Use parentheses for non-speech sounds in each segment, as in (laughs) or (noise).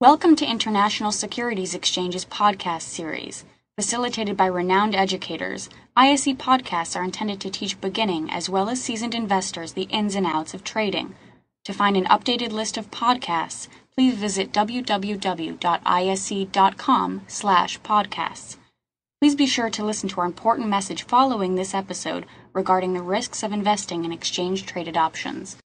Welcome to International Securities Exchange's podcast series. Facilitated by renowned educators, ISE podcasts are intended to teach beginning as well as seasoned investors the ins and outs of trading. To find an updated list of podcasts, please visit www.ise.com/podcasts. Please be sure to listen to our important message following this episode regarding the risks of investing in exchange traded options.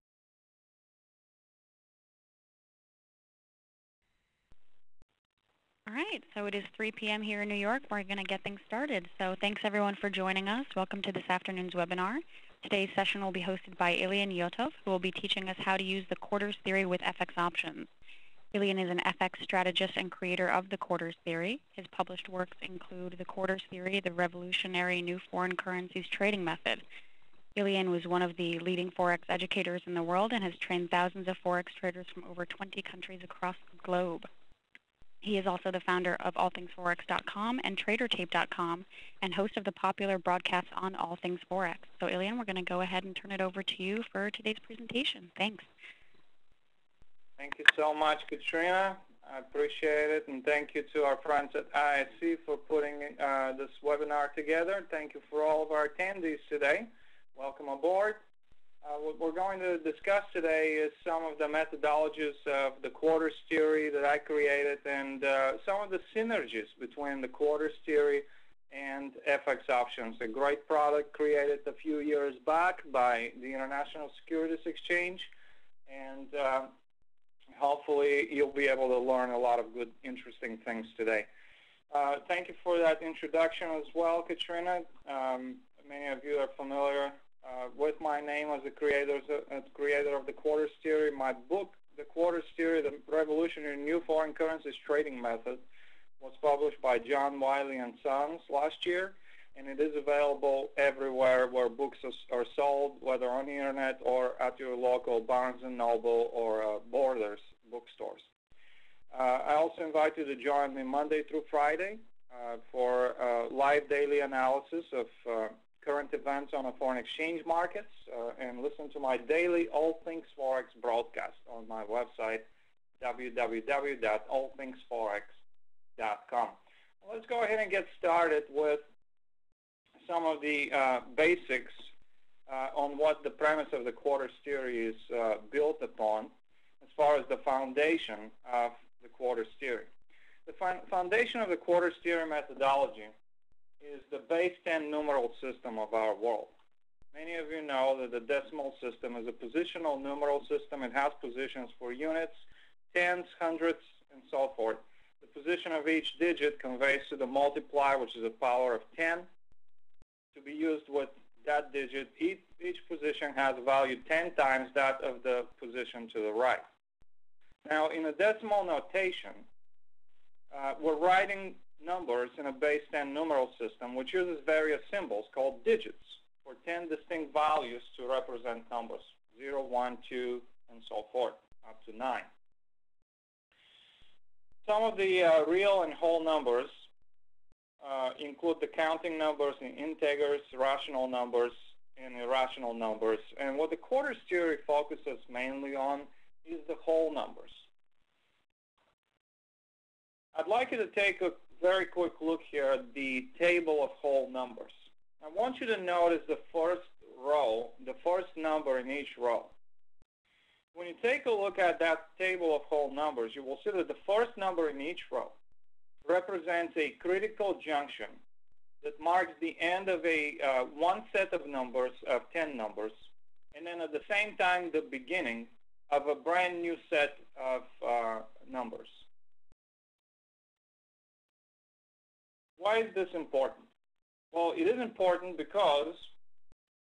Right, so it is 3 p.m. here in New York. We're going to get things started. So thanks everyone for joining us. Welcome to this afternoon's webinar. Today's session will be hosted by Ilian Yotov, who will be teaching us how to use the quarters theory with FX options. Ilian is an FX strategist and creator of the quarters theory. His published works include the quarters theory, the revolutionary new foreign currencies trading method. Ilian was one of the leading Forex educators in the world and has trained thousands of Forex traders from over 20 countries across the globe. He is also the founder of allthingsforex.com and tradertape.com and host of the popular broadcast on All Things Forex. So Ilian, we're going to go ahead and turn it over to you for today's presentation. Thanks. Thank you so much, Katrina. I appreciate it, and thank you to our friends at ISE for putting uh, this webinar together. Thank you for all of our attendees today. Welcome aboard. Uh, what we're going to discuss today is some of the methodologies of the quarters theory that I created and uh, some of the synergies between the quarters theory and FX options, a great product created a few years back by the International Securities Exchange. And uh, hopefully you'll be able to learn a lot of good, interesting things today. Uh, thank you for that introduction as well, Katrina. Um, many of you are familiar uh, with my name as the creator, of the quarters theory. My book, The Quarters Theory, The Revolutionary New Foreign Currencies Trading Method, was published by John Wiley and Sons last year, and it is available everywhere where books are, sold, whether on the internet or at your local Barnes & Noble or uh, Borders bookstores. Uh, I also invite you to join me Monday through Friday uh, for uh, live daily analysis of current events on the foreign exchange markets uh, and listen to my daily All Things Forex broadcast on my website, www.allthingsforex.com. Let's go ahead and get started with some of the uh, basics uh, on what the premise of the quarters theory is uh, built upon as far as the foundation of the quarters theory. The foundation of the quarters theory methodology is the base 10 numeral system of our world. Many of you know that the decimal system is a positional numeral system. It has positions for units, tens, hundreds, and so forth. The position of each digit conveys to the multiplier, which is a power of 10. To be used with that digit, each, each position has a value 10 times that of the position to the right. Now, in a decimal notation, uh, we're writing numbers in a base 10 numeral system, which uses various symbols called digits for 10 distinct values to represent numbers, 0, 1, 2, and so forth, up to 9. Some of the uh, real and whole numbers uh, include the counting numbers, integers, rational numbers, and irrational numbers. And what the quarters theory focuses mainly on is the whole numbers. I'd like you to take a very quick look here at the table of whole numbers. I want you to notice the first row, the first number in each row. When you take a look at that table of whole numbers, you will see that the first number in each row represents a critical junction that marks the end of a uh, one set of numbers of 10 numbers, and then at the same time the beginning of a brand new set of uh, numbers. Why is this important? Well, it is important because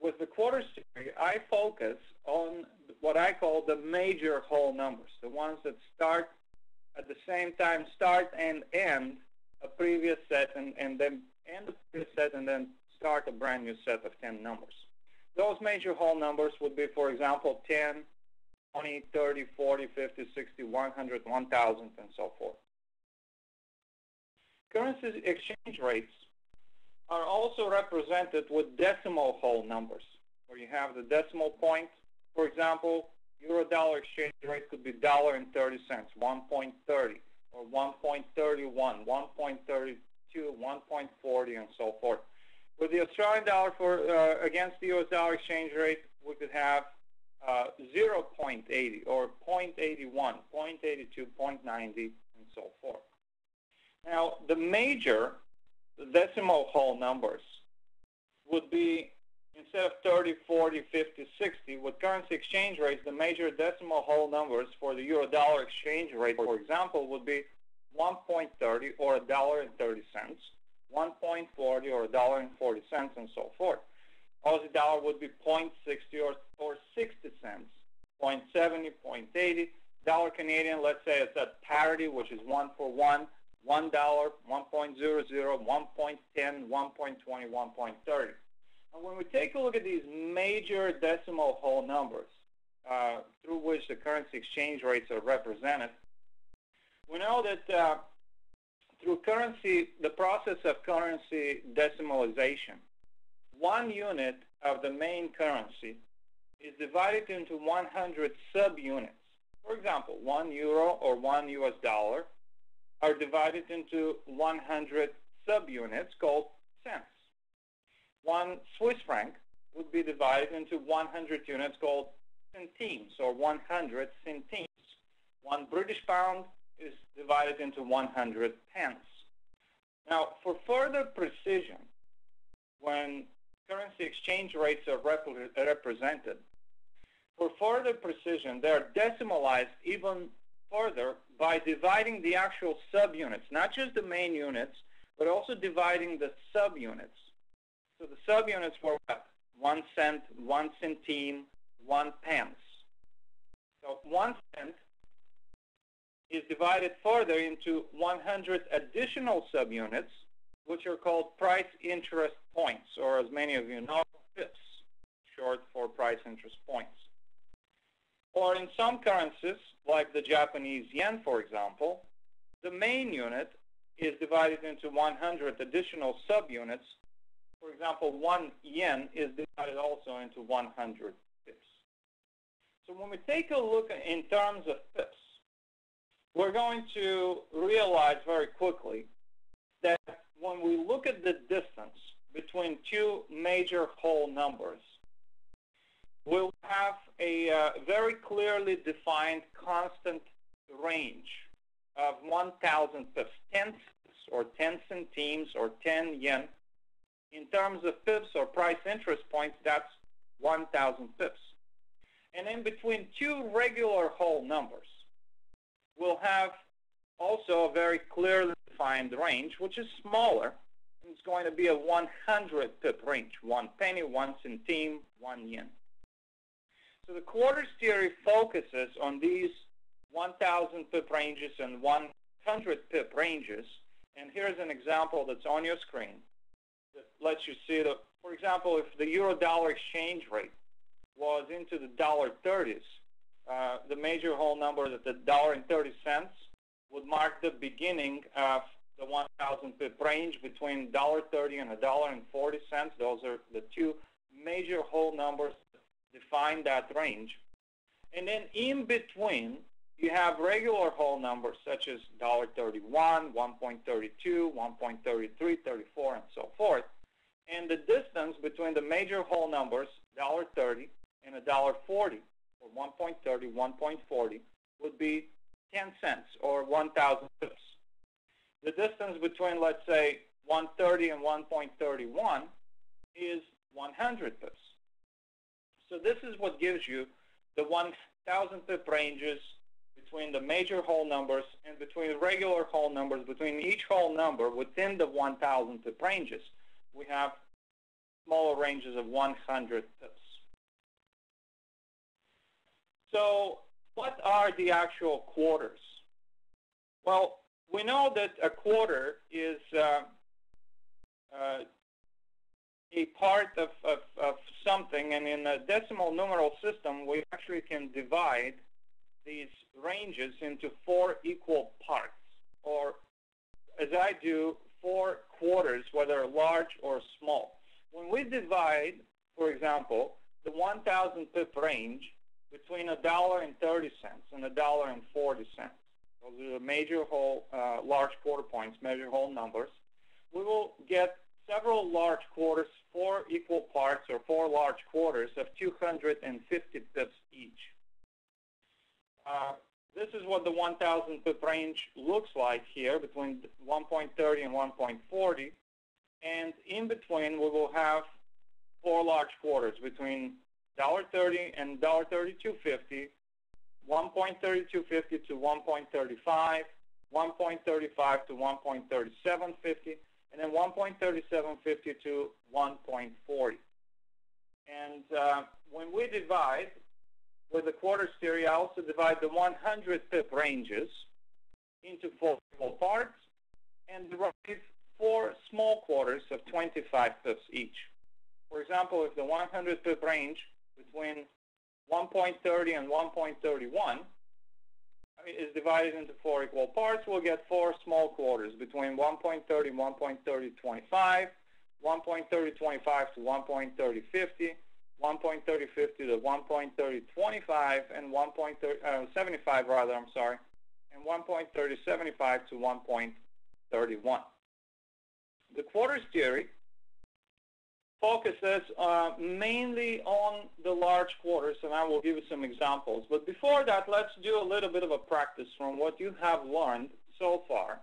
with the quarters theory, I focus on what I call the major whole numbers, the ones that start at the same time, start and end a previous set, and, and then end the previous set, and then start a brand new set of 10 numbers. Those major whole numbers would be, for example, 10, 20, 30, 40, 50, 60, 100, 1,000, and so forth. Currency exchange rates are also represented with decimal whole numbers, where you have the decimal point, for example, euro dollar exchange rate could be dollar and 30 cents, 1.30 or 1.31, 1.32, 1.40, and so forth. With the Australian dollar for uh, against the U.S. dollar exchange rate, we could have uh, 0.80 or 0.81, 0.82, 0.90, and so forth. Now, the major decimal whole numbers would be instead of 30, 40, 50, 60, with currency exchange rates, the major decimal whole numbers for the euro-dollar exchange rate, for example, would be 1.30 or a dollar and 30 cents, 1.40 or a dollar and 40 cents, and so forth. Aussie dollar would be 0.60 or, or 60 cents, 0.70, 0.80. Dollar Canadian, let's say it's at parity, which is one for one, $1, 1.00, 1.10, 1.20, 1.30. And when we take a look at these major decimal whole numbers uh, through which the currency exchange rates are represented, we know that uh, through currency, the process of currency decimalization, one unit of the main currency is divided into 100 subunits. For example, one euro or one US dollar are divided into 100 subunits called cents. One Swiss franc would be divided into 100 units called centimes or 100 centimes. One British pound is divided into 100 pence. Now, for further precision, when currency exchange rates are rep represented, for further precision, they are decimalized even further by dividing the actual subunits, not just the main units, but also dividing the subunits. So the subunits were what? One cent, one centime, one pence. So one cent is divided further into 100 additional subunits, which are called price interest points, or as many of you know, PIPs, short for price interest points. Or in some currencies, like the Japanese yen, for example, the main unit is divided into 100 additional subunits. For example, one yen is divided also into 100 pips. So when we take a look in terms of pips, we're going to realize very quickly that when we look at the distance between two major whole numbers, we'll have a uh, very clearly defined constant range of 1,000 pips, tenths or 10 centimes or 10 yen. In terms of pips or price interest points, that's 1,000 pips. And in between two regular whole numbers, we'll have also a very clearly defined range, which is smaller. It's going to be a 100 pip range, one penny, one centime, one yen. So the quarters theory focuses on these 1,000 pip ranges and 100 pip ranges. And here's an example that's on your screen that lets you see that, for example, if the euro-dollar exchange rate was into the dollar 30s, uh, the major whole number that the dollar and 30 cents would mark the beginning of the 1,000 pip range between $1.30 and $1.40. Those are the two major whole numbers define that range. And then in between, you have regular whole numbers such as $1.31, 1.32, 1.33, 34, and so forth. And the distance between the major whole numbers, $1.30 and $1.40, or 1.30, 1.40, would be 10 cents or 1,000 pips. The distance between, let's say, 130 and 1.31 is 100 pips. So this is what gives you the 1,000 pip ranges between the major whole numbers and between regular whole numbers. Between each whole number within the 1,000 pip ranges, we have smaller ranges of 100 pips. So what are the actual quarters? Well, we know that a quarter is uh, uh, a part of, of, of something, and in a decimal numeral system, we actually can divide these ranges into four equal parts, or as I do, four quarters, whether large or small. When we divide, for example, the 1,000 pip range between a dollar and 30 cents and a dollar and 40 cents. Those are the major whole uh, large quarter points, major whole numbers. We will get several large quarters, four equal parts or four large quarters of 250 pips each. Uh, this is what the 1,000 pip range looks like here between 1.30 and 1.40. And in between, we will have four large quarters between $1.30 and $1.3250, 1.3250 to 1.35, 1.35 to 1.3750, and then 1.3750 to 1.40. And uh, when we divide with the quarter theory, I also divide the 100 pip ranges into four parts and derive four small quarters of 25 pips each. For example, if the 100 pip range between 1.30 and 1.31 is divided into four equal parts, we'll get four small quarters between 1.30 and 1.3025, 1.3025 to 1.3050, 1.3050 to 1.3025, and 1.75 uh, rather, I'm sorry, and 1.3075 to 1.31. The quarters theory focuses uh, mainly on the large quarters, and I will give you some examples. But before that, let's do a little bit of a practice from what you have learned so far.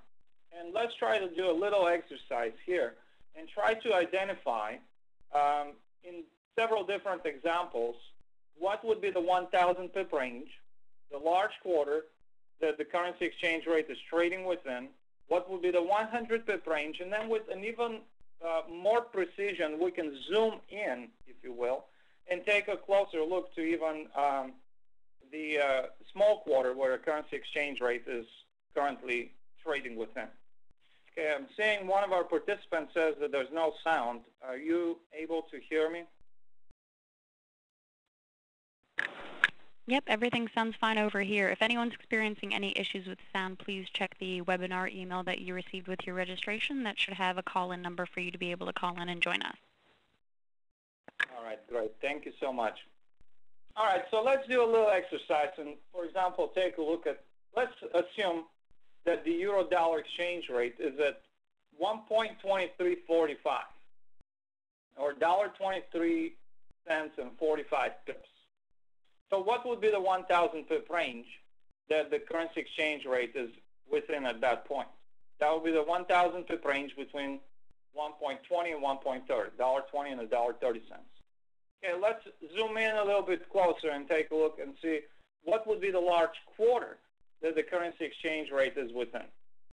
And let's try to do a little exercise here and try to identify um, in several different examples what would be the 1,000 pip range, the large quarter that the currency exchange rate is trading within, what would be the 100 pip range, and then with an even uh, more precision, we can zoom in, if you will, and take a closer look to even um, the uh, small quarter where the currency exchange rate is currently trading within. Okay, I'm seeing one of our participants says that there's no sound. Are you able to hear me? Yep, everything sounds fine over here. If anyone's experiencing any issues with sound, please check the webinar email that you received with your registration. That should have a call-in number for you to be able to call in and join us. All right, great. Thank you so much. All right, so let's do a little exercise. And for example, take a look at, let's assume that the euro-dollar exchange rate is at 1.2345 or $1.23 cents and 45 pips. So what would be the 1,000 pip range that the currency exchange rate is within at that point? That would be the 1,000 pip range between 1.20 and 1.30, $1.20 and $1.30. Okay, let's zoom in a little bit closer and take a look and see what would be the large quarter that the currency exchange rate is within.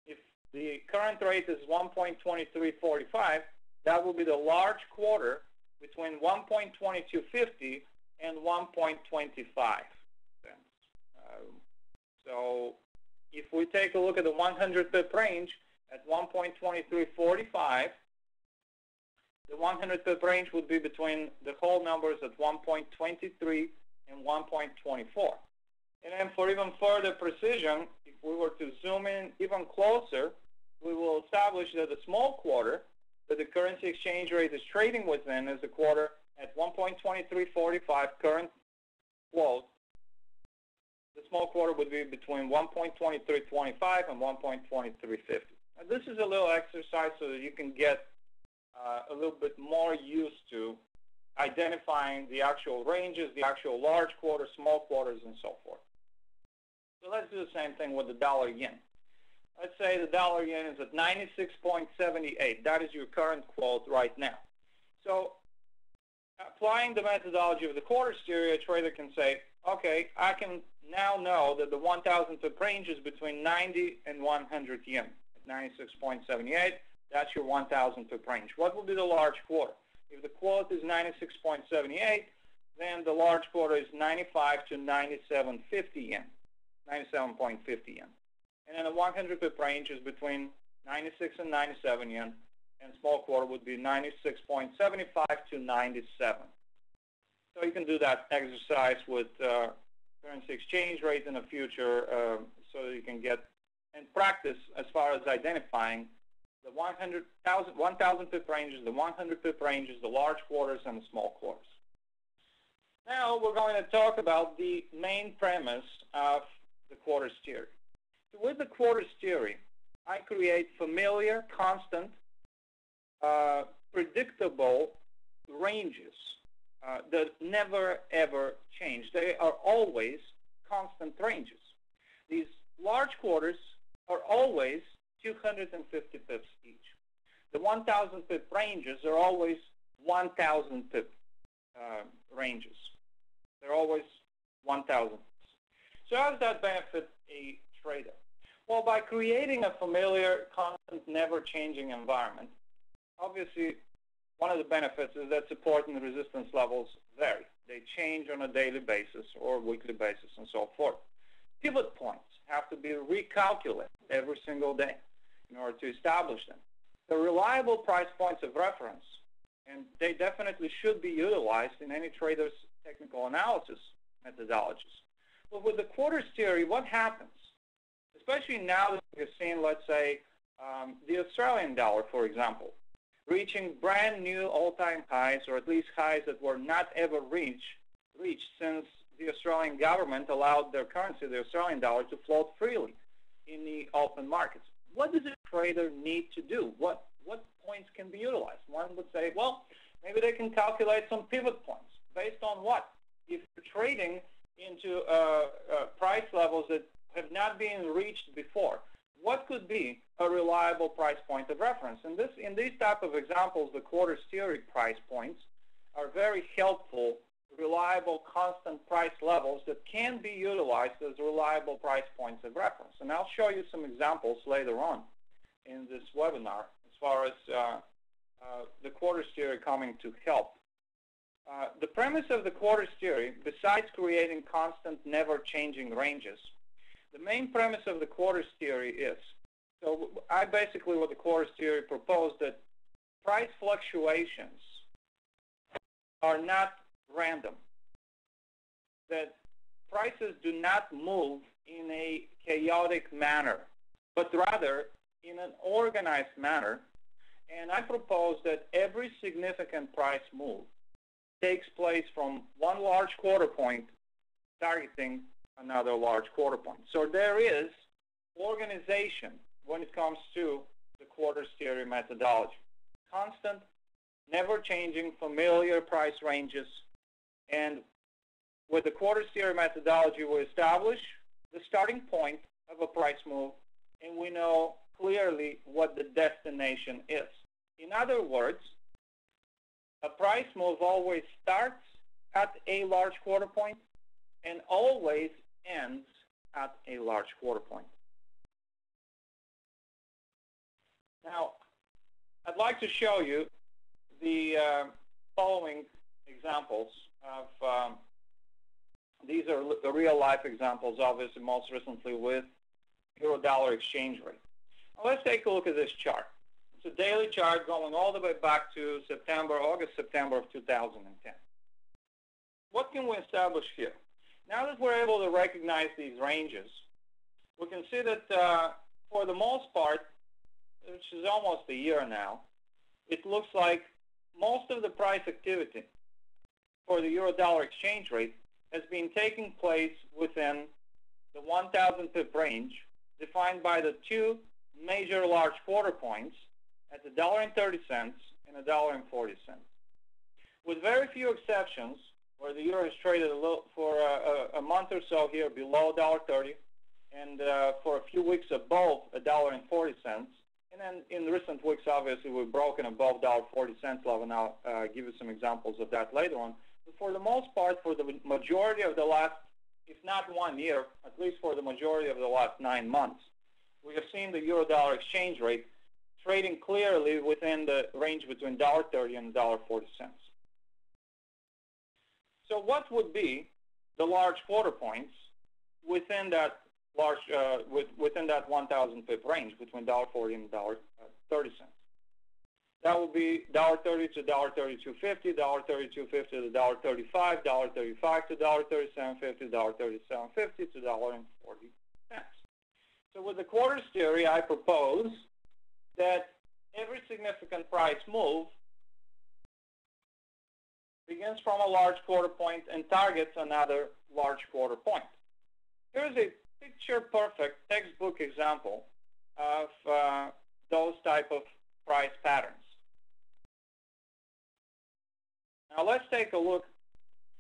If the current rate is 1.2345, that would be the large quarter between 1.2250 and 1.25 cents. Uh, so if we take a look at the 100 pip range at 1.2345, the 100 pip range would be between the whole numbers at 1.23 and 1.24. And then for even further precision, if we were to zoom in even closer, we will establish that the small quarter that the currency exchange rate is trading within is a quarter at 1.2345 current close, the small quarter would be between 1.2325 and 1.2350. this is a little exercise so that you can get uh, a little bit more used to identifying the actual ranges, the actual large quarters, small quarters, and so forth. So let's do the same thing with the dollar yen. Let's say the dollar yen is at 96.78. That is your current quote right now. So applying the methodology of the quarter theory, a trader can say, okay, I can now know that the 1,000 pip range is between 90 and 100 yen 96.78. That's your 1,000 pip range. What will be the large quarter? If the quote is 96.78, then the large quarter is 95 to 97.50 yen, 97.50 yen. And then the 100 pip range is between 96 and 97 yen and small quarter would be 96.75 to 97. So you can do that exercise with uh, currency exchange rate in the future uh, so you can get and practice as far as identifying the 100,000 1, pip ranges, the 100 pip ranges, the large quarters, and the small quarters. Now we're going to talk about the main premise of the quarters theory. So with the quarters theory, I create familiar, constant, uh, predictable ranges uh, that never ever change. They are always constant ranges. These large quarters are always 250 pips each. The 1,000 pip ranges are always 1,000 pip uh, ranges. They're always 1,000. So how does that benefit a trader? Well, by creating a familiar, constant, never-changing environment, obviously one of the benefits is that support and resistance levels vary. They change on a daily basis or weekly basis and so forth. Pivot points have to be recalculated every single day in order to establish them. They're reliable price points of reference, and they definitely should be utilized in any trader's technical analysis methodologies. But with the quarters theory, what happens? Especially now that we've seen, let's say, um, the Australian dollar, for example, reaching brand new all-time highs, or at least highs that were not ever reached, reached since the Australian government allowed their currency, the Australian dollar, to float freely in the open markets. What does a trader need to do? What, what points can be utilized? One would say, well, maybe they can calculate some pivot points. Based on what? If you're trading into uh, uh, price levels that have not been reached before, what could be a reliable price point of reference? And this, in these type of examples, the quarters theory price points are very helpful reliable constant price levels that can be utilized as reliable price points of reference. And I'll show you some examples later on in this webinar as far as uh, uh, the quarters theory coming to help. Uh, the premise of the quarters theory, besides creating constant, never-changing ranges, the main premise of the quarters theory is, so I basically, what the quarters theory proposed, that price fluctuations are not random. That prices do not move in a chaotic manner, but rather in an organized manner. And I propose that every significant price move takes place from one large quarter point targeting another large quarter point. So there is organization when it comes to the quarters theory methodology. Constant, never changing, familiar price ranges and with the quarters theory methodology, we establish the starting point of a price move, and we know clearly what the destination is. In other words, a price move always starts at a large quarter point and always ends at a large quarter point. Now, I'd like to show you the uh, following examples of, um, these are the real life examples, obviously most recently with euro-dollar exchange rate. Now let's take a look at this chart. It's a daily chart going all the way back to September, August, September of 2010. What can we establish here? Now that we're able to recognize these ranges, we can see that uh, for the most part, which is almost a year now, it looks like most of the price activity for the euro-dollar exchange rate has been taking place within the 1,000 pip range defined by the two major large quarter points at $1.30 and 30 cents and a dollar and 40 cents. With very few exceptions, where the euro is traded a little, for a, a, month or so here below $1.30 and uh, for a few weeks above $1.40, and then in recent weeks, obviously, we've broken above $1.40 level, and I'll uh, give you some examples of that later on. But for the most part, for the majority of the last, if not one year, at least for the majority of the last nine months, we have seen the euro-dollar exchange rate trading clearly within the range between $1.30 and $1.40. So what would be the large quarter points within that large uh, with, within that 1,000 pip range between $1.40 and $1.30? That would be $1.30 to $1.3250, $1.3250 to $1.35, $1.35 to $1.3750, $1.3750 to $1.40. So with the quarters theory, I propose that every significant price move begins from a large quarter point and targets another large quarter point. Here's a picture-perfect textbook example of uh, those type of price patterns. Now let's take a look.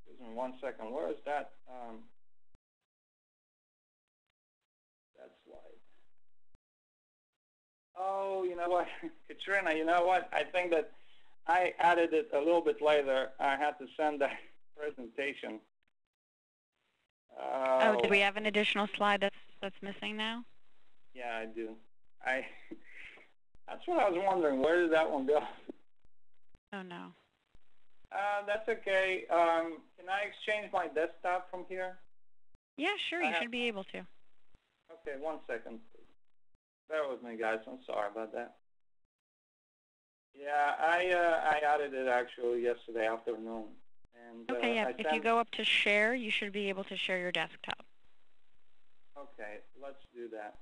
Excuse me one second. Where is that? Um, that slide. Oh, you know what, (laughs) Katrina? You know what? I think that I added it a little bit later. I had to send that (laughs) presentation. oh, did we have an additional slide that's that's missing now? Yeah, I do. I (laughs) that's what I was wondering. Where did that one go? Oh no. Uh, that's okay. Um, can I exchange my desktop from here? Yeah, sure. I You have- should be able to. Okay, one second. Bear with me, guys. I'm sorry about that. Yeah, I uh, I added it actually yesterday afternoon. And, Okay, uh, yeah. I If you go up to share, you should be able to share your desktop. Okay, let's do that.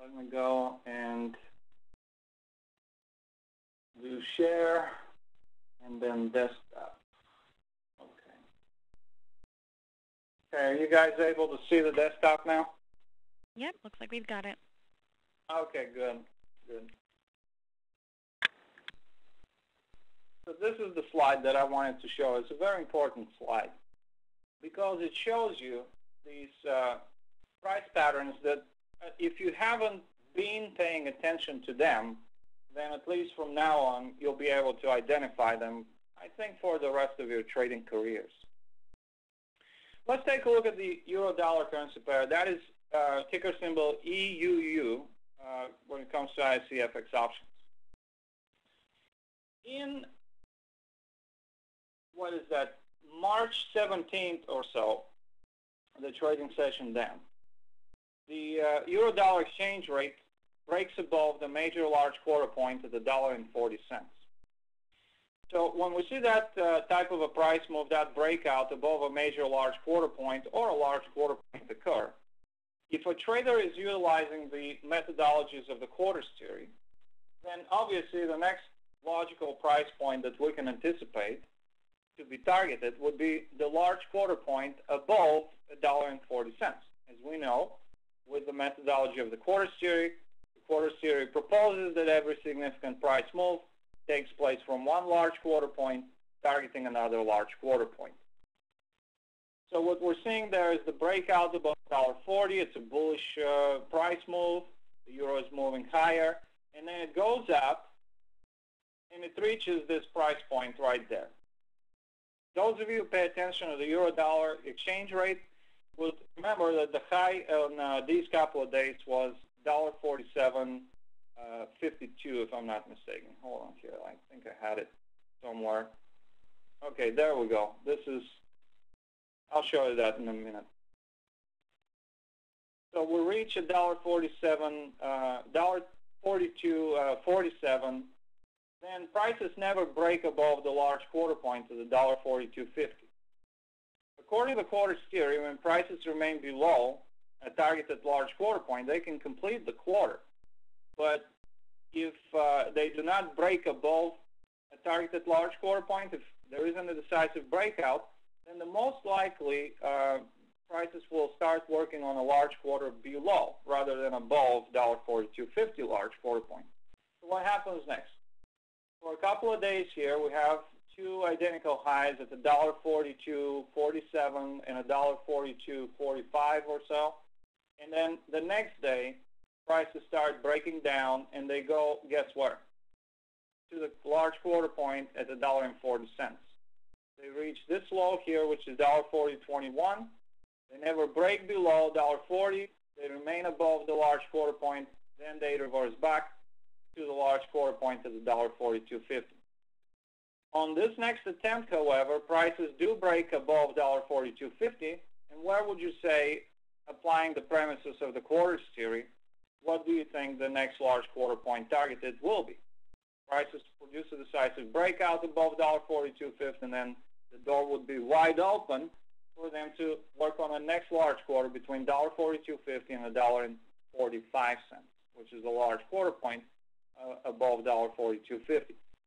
Okay, let me go and do share and then desktop. Okay. Okay, are you guys able to see the desktop now? Yep, looks like we've got it. Okay, good, good. So this is the slide that I wanted to show. It's a very important slide because it shows you these uh, price patterns that if you haven't been paying attention to them, then at least from now on, you'll be able to identify them, I think, for the rest of your trading careers. Let's take a look at the euro-dollar currency pair. That is uh, ticker symbol EUU uh, when it comes to ISE FX options. In, what is that, March 17th or so, the trading session then, the uh, euro-dollar exchange rate breaks above the major large quarter point at the dollar and 40 cents. So when we see that uh, type of a price move, that breakout above a major large quarter point or a large quarter point occur, if a trader is utilizing the methodologies of the quarters theory, then obviously the next logical price point that we can anticipate to be targeted would be the large quarter point above $1.40. As we know, with the methodology of the quarters theory, the quarters theory proposes that every significant price move takes place from one large quarter point targeting another large quarter point. So what we're seeing there is the breakout above $1.40. It's a bullish uh, price move. The euro is moving higher. And then it goes up, and it reaches this price point right there. Those of you who pay attention to the euro-dollar exchange rate remember that the high on uh, these couple of days was $1.47.52, uh, 52, if I'm not mistaken. Hold on here. I think I had it somewhere. Okay, there we go. This is I'll show you that in a minute. So we reach a dollar forty-seven, uh, dollar forty-two, forty-seven. Then prices never break above the large quarter point of the dollar forty-two fifty. According to the quarters theory, when prices remain below a targeted large quarter point, they can complete the quarter. But if uh, they do not break above a targeted large quarter point, if there isn't a decisive breakout, then the most likely uh, prices will start working on a large quarter below rather than above $1.4250 large quarter point. So what happens next? For a couple of days here, we have two identical highs at $1.4247 and $1.4245 or so. And then the next day, prices start breaking down and they go, guess where? To the large quarter point at $1.40. They reach this low here, which is $1.4021. They never break below $1.40. They remain above the large quarter point. Then they reverse back to the large quarter point at $1.4250. On this next attempt, however, prices do break above $1.4250. And where would you say, applying the premises of the quarters theory, what do you think the next large quarter point targeted will be? Prices produce a decisive breakout above $1.42.50, and then the door would be wide open for them to work on the next large quarter between $1.42.50 and $1.45, which is a large quarter point uh, above $1.42.50.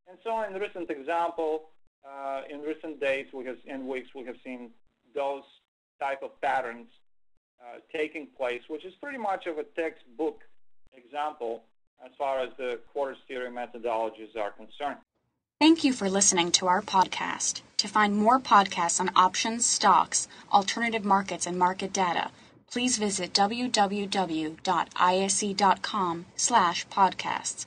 And so in recent example, uh, in recent days, we have, in weeks, we have seen those type of patterns uh, taking place, which is pretty much of a textbook example as far as the quarter theory methodologies are concerned. Thank you for listening to our podcast. To find more podcasts on options, stocks, alternative markets, and market data, please visit www.ise.com slash podcasts.